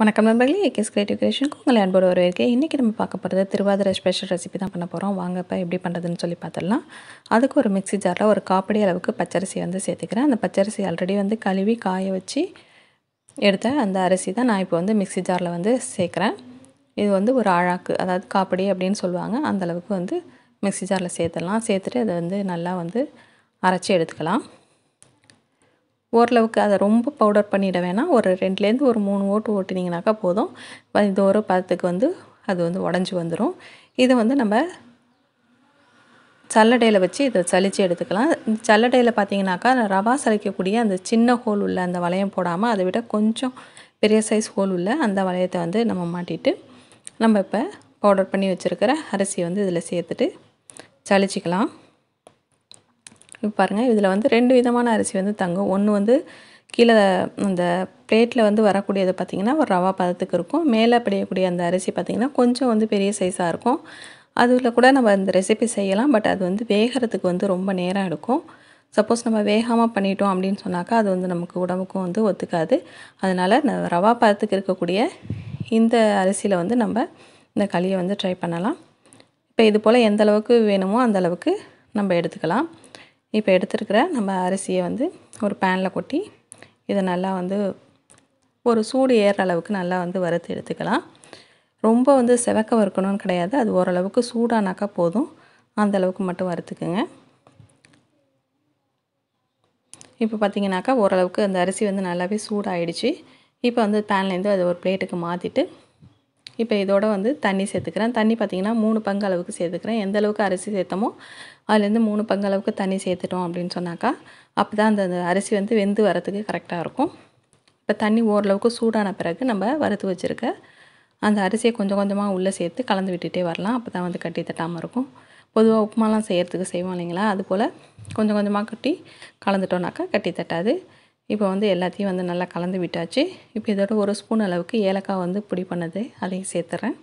வணக்கம் நண்பர்களே ஏகேஸ் கிரியேட்டிவ் கிரியேஷனுக்கு உங்களை அன்போடு வரவேற்க இன்றைக்கி நம்ம பார்க்க போகிறது திருவாதிரை ஸ்பெஷல் ரெசிபி தான் பண்ண போகிறோம் வாங்க இப்போ எப்படி பண்ணுறதுன்னு சொல்லி பார்த்துடலாம். அதுக்கு ஒரு மிக்ஸி ஜாரில் ஒரு காப்படி அளவுக்கு பச்சரிசி வந்து சேர்த்துக்கிறேன். அந்த பச்சரிசி ஆல்ரெடி வந்து கழுவி காய வச்சு எடுத்த அந்த அரிசி தான் நான் இப்போ வந்து மிக்ஸி ஜாரில் வந்து சேர்க்குறேன். இது வந்து ஒரு அழாக்கு அதாவது காப்படி அப்படின்னு சொல்லுவாங்க. அந்த அளவுக்கு வந்து மிக்ஸி ஜாரில் சேர்த்துடலாம். சேர்த்துட்டு அதை வந்து நல்லா வந்து அரைச்சி எடுத்துக்கலாம். ஓரளவுக்கு அதை ரொம்ப பவுடர் பண்ணிட வேணாம். ஒரு ரெண்டுலேருந்து ஒரு மூணு ஓட்டு ஓட்டினீங்கனாக்கா போதும். இது ஒரு பதத்துக்கு வந்து அது வந்து உடஞ்சி வந்துடும் இதை வந்து நம்ம சல்லடையில் வச்சு இதை சலித்து எடுத்துக்கலாம். சல்லடையில் பார்த்தீங்கன்னாக்கா ரவா சலிக்கக்கூடிய அந்த சின்ன ஹோல் உள்ள அந்த வளையம் போடாமல் அதை விட கொஞ்சம் பெரிய சைஸ் ஹோல் உள்ள அந்த வளையத்தை வந்து நம்ம மாட்டிட்டு நம்ம இப்போ பவுடர் பண்ணி வச்சுருக்கிற அரிசியை வந்து இதில் சேர்த்துட்டு சளிச்சிக்கலாம். இப்போ பாருங்கள் இதில் வந்து ரெண்டு விதமான அரிசி வந்து தங்கும். ஒன்று வந்து கீழே அந்த பிளேட்டில் வந்து வரக்கூடியது பார்த்திங்கன்னா ஒரு ரவா பதத்துக்கு இருக்கும். மேலே படியக்கூடிய அந்த அரிசி பார்த்திங்கன்னா கொஞ்சம் வந்து பெரிய சைஸாக இருக்கும். அதில் கூட நம்ம இந்த ரெசிபி செய்யலாம் பட் அது வந்து வேகிறதுக்கு வந்து ரொம்ப நேரம் எடுக்கும். சப்போஸ் நம்ம வேகாமல் பண்ணிட்டோம் அப்படின்னு சொன்னாக்கா அது வந்து நமக்கு உடம்புக்கும் வந்து ஒத்துக்காது. அதனால் ரவா பதத்துக்கு இருக்கக்கூடிய இந்த அரிசியில் வந்து நம்ம இந்த களியை வந்து ட்ரை பண்ணலாம். இப்போ இது போல் எந்த அளவுக்கு வேணுமோ அந்த அளவுக்கு நம்ம எடுத்துக்கலாம். இப்போ எடுத்துருக்கிற நம்ம அரிசியை வந்து ஒரு பேனில் கொட்டி இதை நல்லா வந்து ஒரு சூடு ஏறுற அளவுக்கு நல்லா வந்து வறுத்து எடுத்துக்கலாம். ரொம்ப வந்து செவக்க வறுக்கணும்னு கிடையாது. அது ஓரளவுக்கு சூடானாக்கா போதும். அந்த அளவுக்கு மட்டும் வறுத்துக்குங்க. இப்போ பார்த்தீங்கன்னாக்கா ஓரளவுக்கு அந்த அரிசி வந்து நல்லாவே சூடாகிடுச்சு இப்போ வந்து பேன்லேருந்து அதை ஒரு பிளேட்டுக்கு மாற்றிட்டு இப்போ இதோட வந்து தண்ணி சேர்த்துக்கிறேன். தண்ணி பார்த்திங்கன்னா மூணு பங்கு அளவுக்கு சேர்த்துக்கிறேன். எந்த அளவுக்கு அரிசி சேர்த்தமோ அதுலேருந்து மூணு பங்கு அளவுக்கு தண்ணி சேர்த்துட்டோம் அப்படின்னு சொன்னாக்கா அப்போ தான் அந்த அரிசி வந்து வெந்து வரத்துக்கு கரெக்டாக இருக்கும். இப்போ தண்ணி ஓரளவுக்கு சூடான பிறகு நம்ம வறுத்து வச்சுருக்க அந்த அரிசியை கொஞ்சம் கொஞ்சமாக உள்ளே சேர்த்து கலந்து விட்டுகிட்டே வரலாம். அப்போ தான் வந்து கட்டி தட்டாமல் இருக்கும். பொதுவாக உப்புமாலாம் செய்கிறதுக்கு செய்வோம் இல்லைங்களா? அதுபோல் கொஞ்சம் கொஞ்சமாக கட்டி கலந்துட்டோம்னாக்கா கட்டி தட்டாது. இப்போ வந்து எல்லாத்தையும் வந்து நல்லா கலந்து விட்டாச்சு. இப்போ இதோட ஒரு ஸ்பூன் அளவுக்கு ஏலக்காய் வந்து பொடி பண்ணது அதையும் சேர்த்துறேன்.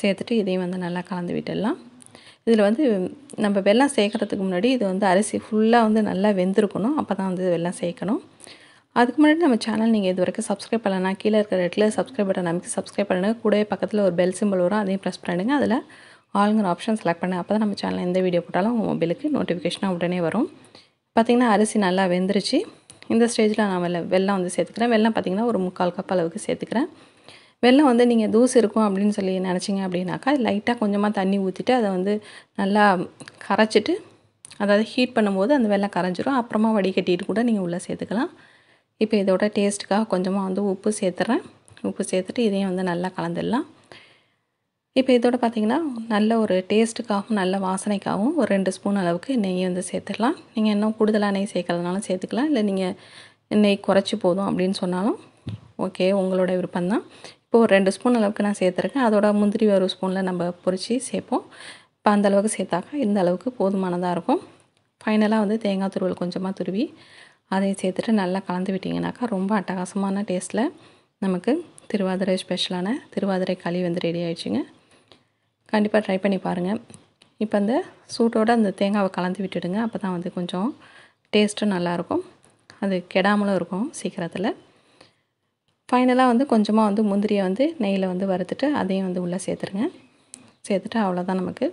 சேர்த்துட்டு இதையும் வந்து நல்லா கலந்து விட்டுடலாம். இதில் வந்து நம்ம வெள்ளம் சேர்க்குறதுக்கு முன்னாடி இது வந்து அரிசி ஃபுல்லாக வந்து நல்லா வெந்திருக்கணும். அப்போ தான் வந்து வெள்ளம் சேர்க்கணும். அதுக்கு முன்னாடி நம்ம சேனல் நீங்கள் இது வரைக்கும் சப்ஸ்கிரைப் பண்ணலன்னா கீழே இருக்கிற இடத்துல சப்ஸ்கிரைப் பட்டன் நமக்கு சப்ஸ்கிரைப் பண்ணுங்கள் கூடவே பக்கத்தில் ஒரு பெல் சிம்பிள் வரும் அதையும் ப்ரெஸ் பண்ணுங்கள் அதில் ஆளுங்கிற ஆப்ஷன் செலக்ட் பண்ணு அப்போ தான் நம்ம சேனலில் எந்த வீடியோ போட்டாலும் உங்கள் மொபைலுக்கு நோட்டிஃபிகேஷனாக உடனே வரும். பார்த்திங்கன்னா அரிசி நல்லா வெந்துருச்சு. இந்த ஸ்டேஜில் நான் வெள்ளம் வெள்ளம் வந்து சேர்த்துக்கிறேன். வெள்ளம் பார்த்திங்கன்னா ஒரு முக்கால் கப் அளவுக்கு சேர்த்துக்கிறேன். வெள்ளம் வந்து நீங்கள் தூசு இருக்கும் அப்படின்னு சொல்லி நினச்சிங்க அப்படின்னாக்கா லைட்டாக கொஞ்சமாக தண்ணி ஊற்றிட்டு அதை வந்து நல்லா கரைச்சிட்டு அதாவது ஹீட் பண்ணும்போது அந்த வெள்ளம் கரைஞ்சிரும். அப்புறமா வடிகட்டிட்டு கூட நீங்கள் உள்ளே சேர்த்துக்கலாம். இப்போ இதோட டேஸ்ட்டுக்காக கொஞ்சமாக வந்து உப்பு சேர்த்துறேன். உப்பு சேர்த்துட்டு இதையும் வந்து நல்லா கலந்துடலாம். இப்போ இதோட பார்த்திங்கன்னா நல்ல ஒரு டேஸ்ட்டுக்காகவும் நல்ல வாசனைக்காகவும் ஒரு ரெண்டு ஸ்பூன் அளவுக்கு நெய் வந்து சேர்த்துடலாம். நீங்கள் இன்னும் கூடுதலாக நெய் சேர்க்கறதுனாலும் சேர்த்துக்கலாம். இல்லை நீங்கள் நெய் குறைச்சி போதும் அப்படின்னு சொன்னாலும் ஓகே உங்களோட விருப்பம்தான். இப்போ ஒரு ரெண்டு ஸ்பூன் அளவுக்கு நான் சேர்த்துருக்கேன். அதோட முந்திரி ஒரு ஸ்பூனில் நம்ம பொரித்து சேர்ப்போம். இப்போ அந்த அளவுக்கு சேர்த்தாக்கா இந்த அளவுக்கு போதுமானதாக இருக்கும். ஃபைனலாக வந்து தேங்காய் துருவல் கொஞ்சமாக துருவி அதையும் சேர்த்துட்டு நல்லா கலந்து விட்டிங்கனாக்கா ரொம்ப அட்டகாசமான டேஸ்ட்டில் நமக்கு திருவாதிரை ஸ்பெஷலான திருவாதிரை களி வந்து ரெடி ஆயிடுச்சுங்க. கண்டிப்பாக ட்ரை பண்ணி பாருங்கள் இப்போ அந்த சூட்டோடு அந்த தேங்காவை கலந்து விட்டுடுங்க. அப்போ தான் வந்து கொஞ்சம் டேஸ்ட்டும் நல்லாயிருக்கும் அது கெடாமலும் இருக்கும் சீக்கிரத்தில். ஃபைனலாக வந்து கொஞ்சமாக வந்து முந்திரியை வந்து நெய்யில் வந்து வறுத்துட்டு அதையும் வந்து உள்ளே சேர்த்துருங்க. சேர்த்துட்டு அவ்வளோதான் நமக்கு.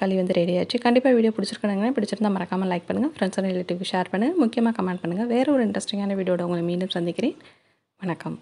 களி வந்து ரெடி ஆச்சு கண்டிப்பாக வீடியோ பிடிச்சிருக்கணுங்க பிடிச்சிருந்தால் மறக்காமல் லைக் பண்ணுங்கள் ஃப்ரெண்ட்ஸ் அண்ட் ரிலேட்டிவ்க்கு ஷேர் பண்ணுங்கள் முக்கியமாக கமெண்ட் பண்ணுங்கள் வேறு ஒரு இன்ட்ரெஸ்டிங்கான வீடியோட உங்களை மீண்டும் சந்திக்கிறேன். வணக்கம்.